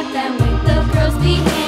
at them with the girls, behind.